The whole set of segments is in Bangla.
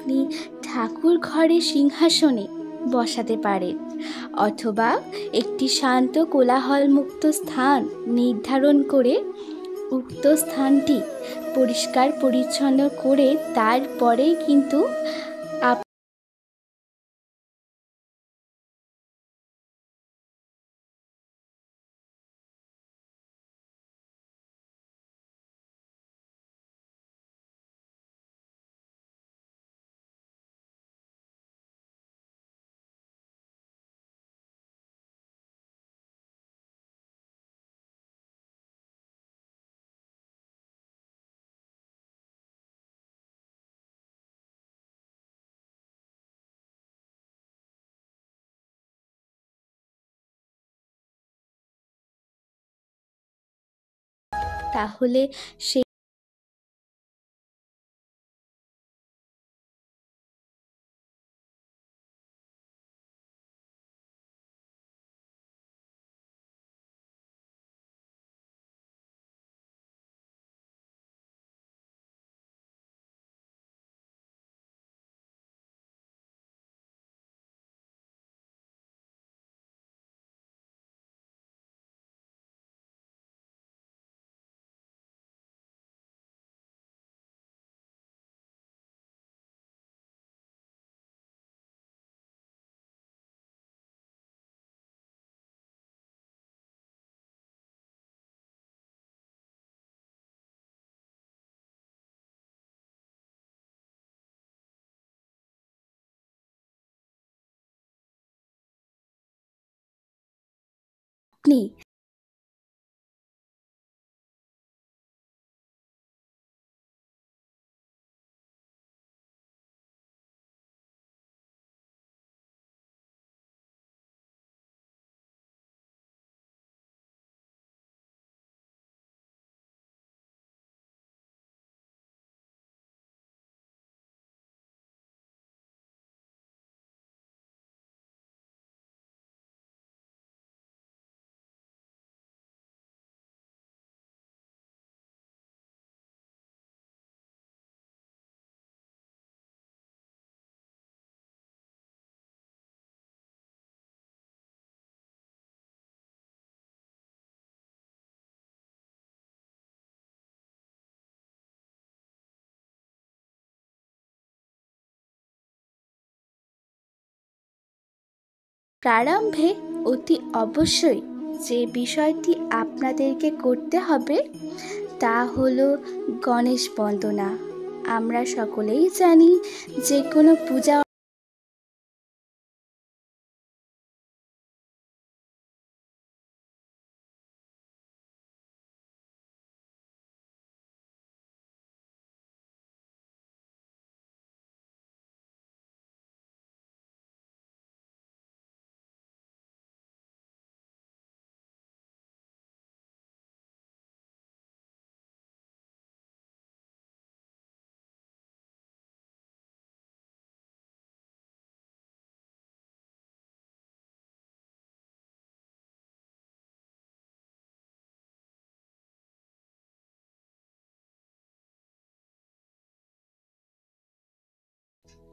আপনি ঠাকুর ঘরে সিংহাসনে বসাতে পারেন, অথবা একটি শান্ত কোলাহলমুক্ত স্থান নির্ধারণ করে উক্ত স্থানটি পরিষ্কার পরিচ্ছন্ন করে তারপরে কিন্তু তাহলে সে আপনি প্রারম্ভে অতি অবশ্যই যে বিষয়টি আপনাদেরকে করতে হবে, তা হলো গণেশ বন্দনা। আমরা সকলেই জানি যে কোনো পূজা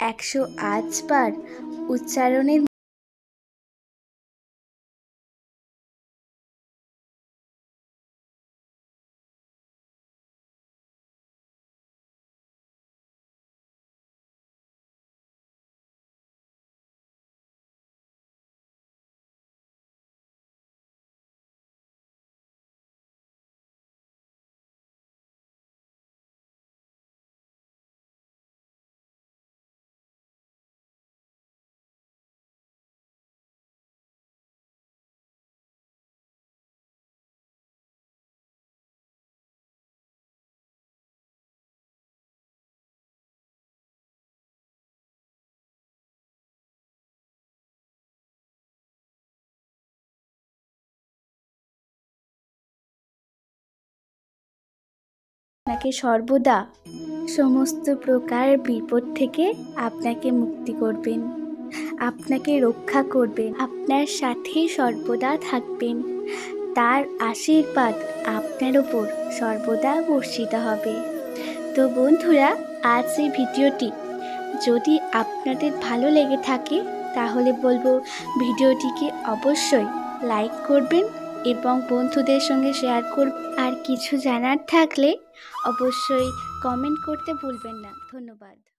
একশো আজ পার উচ্চারণের আপনাকে সর্বদা সমস্ত প্রকার বিপদ থেকে আপনাকে মুক্তি করবেন, আপনাকে রক্ষা করবেন, আপনার সাথে সর্বদা থাকবেন। তার আশীর্বাদ আপনার ওপর সর্বদা বর্ষিত হবে। তো বন্ধুরা, আজ এই ভিডিওটি যদি আপনাদের ভালো লেগে থাকে, তাহলে বলব ভিডিওটিকে অবশ্যই লাইক করবেন এবং বন্ধুদের সঙ্গে শেয়ার করবেন। আর কিছু জানার থাকলে অবশ্যই কমেন্ট করতে ভুলবেন না। ধন্যবাদ।